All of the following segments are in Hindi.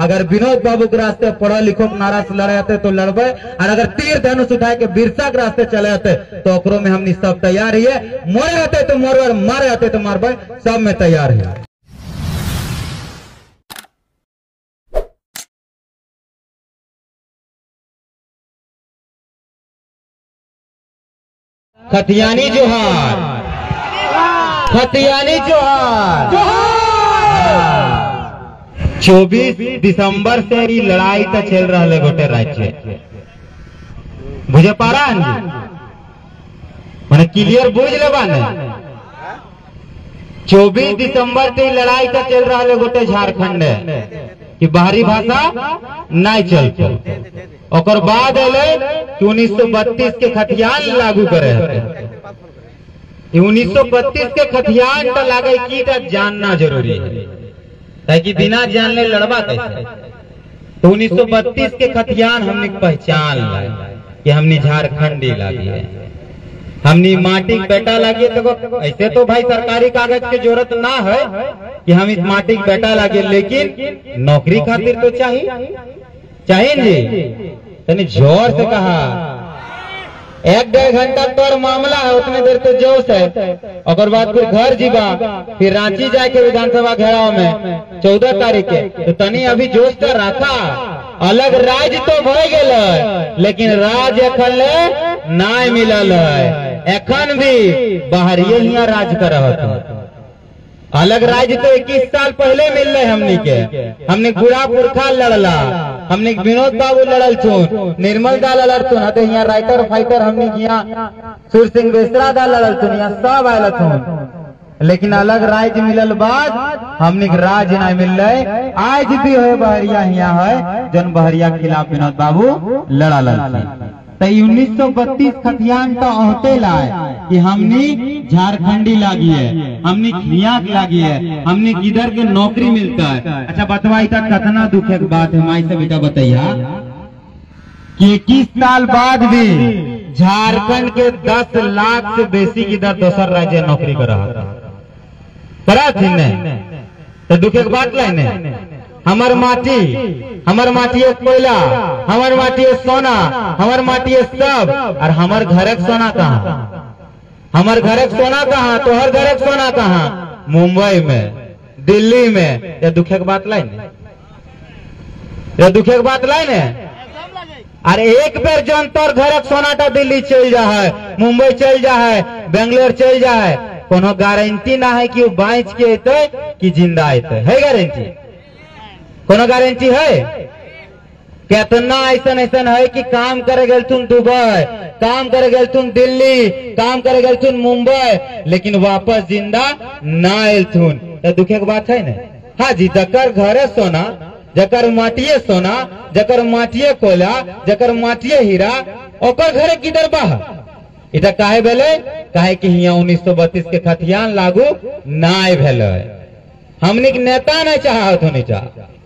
अगर विनोद बाबू के रास्ते पढ़ो लिखो नारा से लड़े आते तो लड़बे, और अगर तीर धनुष उठाए के बिरसा के रास्ते चले आते तो ओकरो में हमनी सब तैयार हिए मोरे आते तो मोरबर मारे आते तो मारबे, सब में तैयार है खतियानी जोहार। खतियानी जोहार। चौबीस दिसंबर से ही लड़ाई तो चल रहा है गोटे राज्य। बुझे पा रहा है मैंने क्लियर बुझ लेबा ने? चौबीस दिसंबर से लड़ाई तो चल रहा है गोटे झारखंड कि बाहरी भाषा नहीं चलते ओकर बाद उन्नीस सौ बत्तीस के खतियान लागू करे उन्नीस सौ बत्तीस के खतियान तो लागे की जानना ज़रूरी है। ताकि बिना जानले लड़बा कैसे? तो उन्नीस सौ बत्तीस के खतियान हमने पहचान लाए कि हमने झारखंडी लागी है। हमने माटी बेटा लागे तो ऐसे तो भाई सरकारी कागज़ के ज़रूरत ना है कि हम इस माटी बेटा लागे, लेकिन नौकरी खातिर तो चाहिए। चाहिए जी ज़ोर से कहा एक डेढ़ घंटा तोर मामला है, उतने देर तो जोश है। और बाद फिर घर जीवा फिर रांची जाए के विधानसभा घेराव में, चौदह तारीख के तो तनी अभी जोश तो रखा। अलग राज तो भय लेकिन राज एखन ले ना मिलल है। अखन भी बाहरिये हिया राज कर अलग राज्य तो 21 साल पहले मिल रहे हमनी के। हमने बुरा पुरखा लड़ला। हमने विनोद बाबू लड़ल छून। निर्मल दा लड़ल छून। हते यहाँ राइटर फाइटर हमने यहाँ सूर सिंह बेसरा दा लड़ल छून। यहाँ सब आयल छून। लेकिन अलग राज्य मिलल बाद हमने के राज नहीं मिल रहे आज भी है बहरिया यहाँ है, जन बहरिया खिलाफ विनोद बाबू लड़ा लड़ती तो उन्नीस सौ बत्तीस खतियान तो होते लाए कि हमने झारखंडी लागी है, हमने खियाक लागी है, हमने किधर के नौकरी मिलता है। अच्छा बतवाई था, कतना दुखे की बात है, माई से बेटा बताइया कि इक्कीस साल बाद भी झारखंड के दस लाख से बेसी किधर दोसर राज्य नौकरी कर रहा था। तो दुखे की बात लाइन हमर माटी हमर माटी है कोयला, हमर माटी है सोना, हमर माटी है सब, और हमर घर सोना कहाँ? हमर घर सोना कहाँ? तोहर घर सोना कहाँ? मुंबई में, दिल्ली में। ये दुखे की बात लाइन ये दुखे की बात लाइन है अरे एक बेर जन तोर घर सोनाटा दिल्ली चल जा है, मुंबई चल जा है, बेंगलोर चल जा है। कोनो गारंटी ना है कि वो बाँच के अते कि ज़िंदा अते है गारंटी? कोनो गारंटी है? कितना ऐसा ऐसा है कि काम करे गल तुम दुबई, काम करे गल तुम दिल्ली, काम करे गल तुम मुंबई, लेकिन वापस ज़िंदा ना एलथुन तो दुखे के बात है ना? हाँ जी, जकर घरे सोना, जकर माटिए सोना, जकर माटिए कोला जकर माटिए हीरा, ओकर घरे किधर बाह इधर काहे भेले? काहे कि हिया उन्नीस सौ बत्तीस के खतियान लागू नाय भेले। हमने नेता नहीं चाहत चाह।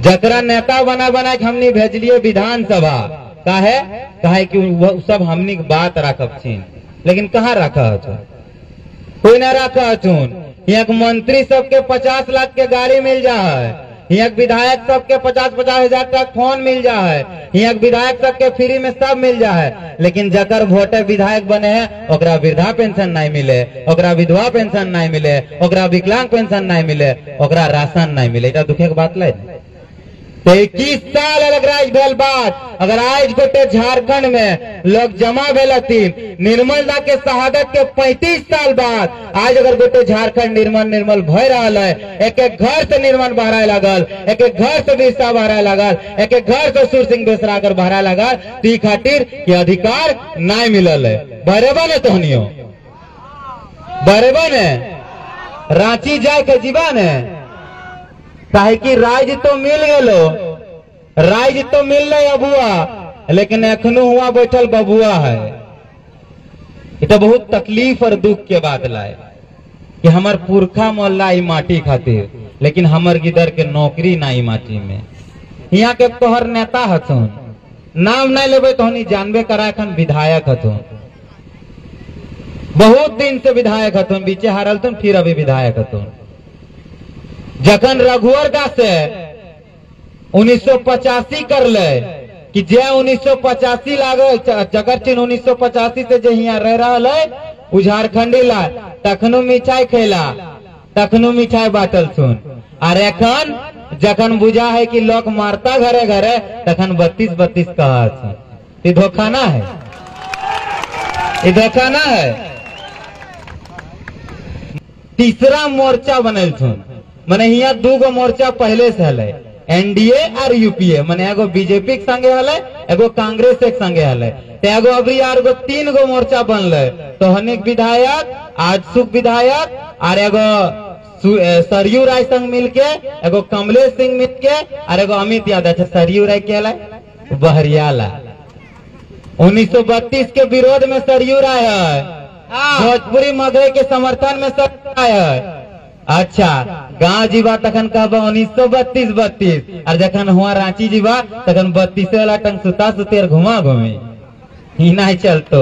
जकरा नेता बना बना के हमने भेजलिए विधानसभा। काहे? काहे कि सब हमनी बात रखब छीन। लेकिन कहाँ रखा छो? कोई ना रखा छून। यहाँ के मंत्री सबके पचास लाख के गाड़ी मिल जा है। यहाँ के विधायक सबके पचास पचास हज़ार तक फ़ोन मिल जा है। यहाँ के विधायक सबके फ्री में सब मिल जा है। लेकिन जकर वोटे विधायक बने हैं, ओकरा वृद्धा पेंशन नहीं मिले, ओकरा विधवा पेंशन नहीं मिले, ओकरा विकलांग पेंशन नहीं मिले, ओकरा राशन नहीं मिले। इतना दुखे के बात लै तो इक्कीस साल अलग राज बाद अगर आज गोटे झारखंड में लोग जमा भेलथिन निर्मल दा के शहादत के 35 साल बाद, आज अगर गोटे झारखंड निर्मल निर्मल भय रहा है, एक एक घर से निर्मल बहरा लगल, एक एक घर से बिरसा बहरा लगल, एक एक घर से सुर सिंह बेसरा कर बहराए लगल तो खातिर के अधिकार नहीं मिलल है। बहरेबा ने तोहनियो। बहरेबा ने। रांची जाए के जीवा ने। काहे कि राज तो मिल गेलो। राज तो मिल रहे अबुआ लेकिन एखनो हुआ बैठल बबुआ है। ये तो बहुत तकलीफ़ और दुख के बात लाए कि हमर पुरखा मोहल्ला माटी खातिर, लेकिन हमर गिदर के नौकरी ना माटी में। यहाँ के तोहर नेता हथुन, नाम नहीं लेबे तो जानबे करा एखन विधायक हथुन। बहुत दिन से विधायक हथुन बीचे हारल तुन फिर अभी विधायक हथुन। जखन रघुवर दास से 1985 कर ले कि जे 1985 लागे, च- जगर चिन्ह 1985 से जे यहाँ रह रहा है उ झारखंडी ला, तखनो मिठाई खेला। तखनो मिठाई बाटल सुन। और एखन जखन बुझा है कि लोग मारता घरे घरे, तखन बत्तीस बत्तीस कहा सुन। ये धोखा ना है? ये धोखा ना है? तीसरा मोर्चा बनल छुन मने यहाँ दू गो मोर्चा पहले से हले। एनडीए और यूपीए मने एगो बीजेपी के संगे हले एगो कांग्रेस के संगे हले। एगो अभी यार गो तीन गो मोर्चा बनले। तो हनिक विधायक आज सुख विधायक और एगो सरयू राय संग मिलके एगो कमलेश सिंह मिलके और एगो अमित यादव। अच्छा सरयू राय के हले? बहरियाला। 1932 के विरोध में सरयू राय है। भोजपुरी मगरे के समर्थन में सरयू राय है। अच्छा गाँव जीवा तखन कहब उन्नीस सौ बत्तीस बत्तीस। और जखन हुआ रांची जीवा, तखन बत्तीस वाला टंग सुता सुतेर घुमा घूमी। ही चलतो।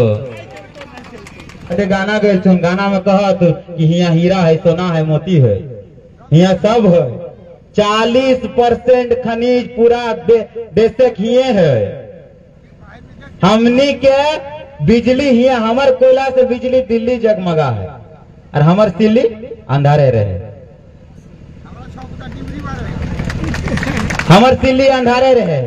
अरे गाना गए गाना में कहत कि हिया हीरा है, सोना है, मोती है। हिया सब है। चालीस परसेंट खनिज पूरा देश हिये है। हमनी के बिजली ही हमर कोयला से बिजली दिल्ली जगमगा है। और हमर सिल्ली अंधारे रहे। हमर सिल्ली अंधारे रहे।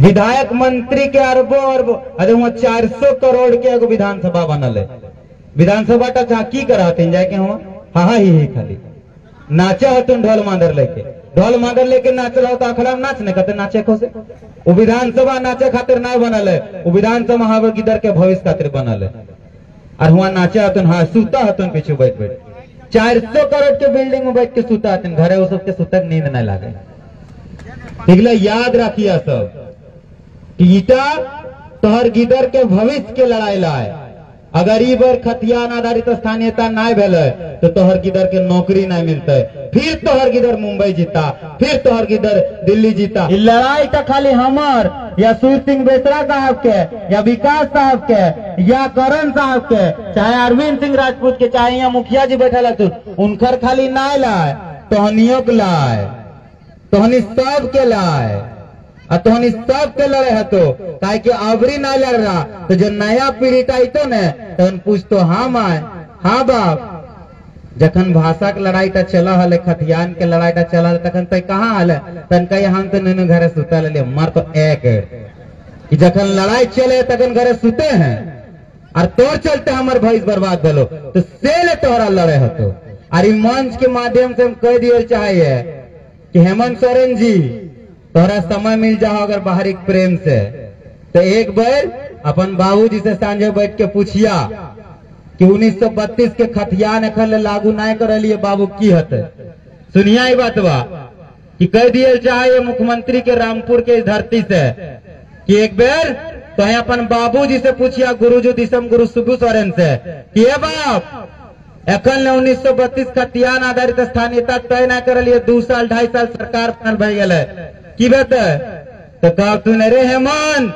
विधायक मंत्री के अरबों अरबों, अरे वहाँ चार सौ करोड़ के विधानसभा बनल है। विधानसभा टा जहाँ की कराते जाके हुआ हाँ हाँ ही ही, खाली। नाचे हतुन ढोल मांदर लेके। ढोल मांदर लेके नाच रहा तो अखड़ा नाच नहीं कहते नाचे को से वो विधानसभा नाचे खातिर ना बनल है। वो विधानसभा हवा गिदर के भविष्य खातिर बनल है। और हुआ नाचे हतन हाँ सुता हतन पीछे बैठ बैठ. चार सौ करोड़ के बिल्डिंग में बैठ के सुता हतन घरे वो सबके सुतक नींद न लागे निकले याद रखिए सब कि ईटा तोहर गिदर के भविष्य के लड़ाई लाए. अगर ई बार खतियान आधारित स्थानीयता नहीं भेले तो तोहर गिदर के नौकरी नहीं मिलते। फिर तोहर गिदर मुंबई जीता, फिर तोहर गिदर दिल्ली जीता। लड़ाई तो खाली हमर, या सूर सिंह बेसरा साहब के, या विकास साहब के, या करण साहब के, चाहे अरविंद सिंह राजपूत के, चाहे यहाँ मुखिया जी बैठे उनकर खाली ना लाए तोहनियों के लाए तोहनी सब के लाए आ, तोहनी सब के लड़े हतो। काहे कि अबरी ना लड़ रहा। तो जो नया पीढ़ी का तो ने, तहन पूछ तो हम आए हाँ बाप। जखन भाषा के लड़ाई टा चला हले, खतियान के लड़ाई टा चला तखन तय कहाँ हले? तन कही हम तो नैनो घरे सुतल ले मर तो एक। कि जखन लड़ाई चले, तखन घरे सुते हैं। और तोर चलते हमर भैंस बर्बाद भलो। तो से ले तोहरा लड़े हतो। और मंच के माध्यम से हम कह दिए चाहिए कि हेमंत सोरेन जी तोहरा समय मिल जाओ अगर बाहरी प्रेम से। तो एक बार अपन बाबूजी से सांझे बैठ के पूछिया कि 1932 के खतियान एखन लागू करलिए बाबू, की हते? सुनिया बात बा कि कह दिए चाहे मुख्यमंत्री के रामपुर के धरती से कि एक बार तो है अपन बाबूजी से पूछिया गुरुजी दिसम गुरु सुबु सोरेन से कि ए बाप एखन ले उन्नीस सौ बत्तीस खतियान आधारित स्थानीयता तय न करलिए, दू साल, ढाई साल सरकार बनल भय की बात तो कहा, तूने रे हेमान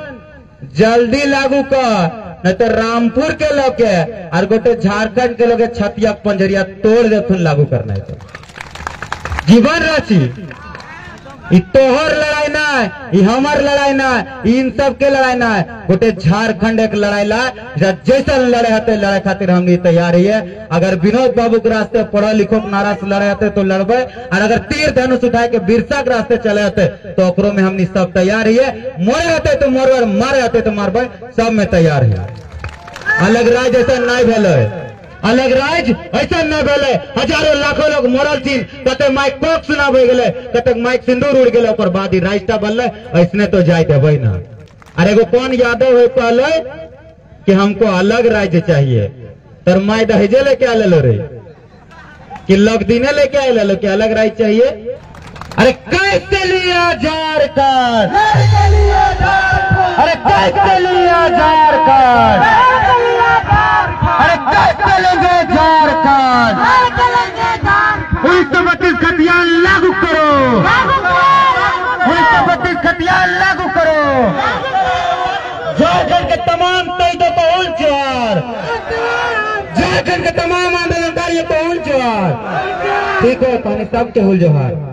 जल्दी लागू कर, नहीं तो रामपुर के लोग के, और गोटे झारखंड के लोग छतिया पंजरिया तोड़ देथुन लागू करना है तो। जीवन राशि तोहर लड़ाई ना ई हमर लड़ाई ना ई इन सब के लड़ाई ना गोटे झारखंड एक लड़ाई ला जैसा लड़े हते लड़े खातिर हम भी तैयार है अगर विनोद बाबू के रास्ते पढ़ो लिखो के नारा से लड़े हते तो लड़बे। और अगर तीर धनुष उठाए के बिरसा के रास्ते चले हते तो ओकरो में हमनी सब तैयार है मोरे हते तो मोरबे मारे हते तो मारबे सब में तैयार है अलग राय जैसा नहीं भेले। अलग राज ऐसा न भेले। हज़ारों लाखों लोग मरल थी कते माइक कोक सुनाबे गेले कते माइक सिंदूर उड़ गेले ओकर बाद ही राजटा बनले। ऐसने तो जाय देबै ना। अरे एगो कौन यादव है कहले कि हमको अलग राज्य चाहिए। तर माई दहेजे लेके आ लो रे। कि लग दिने लेके आए लो कि अलग राज्य चाहिए। अरे कैसे लिया झारखंड अरे कैसे लिया झारखंड अरे कैसे लेंगे झारखंड बत्तीस खतियान लागू करो उन्नीस बत्तीस खतियान लागू करो झारखंड के तमाम शहीदों को जोहार झारखंड के तमाम आंदोलनकारियों को उन जोहार ठीक है पानी सबके जोहार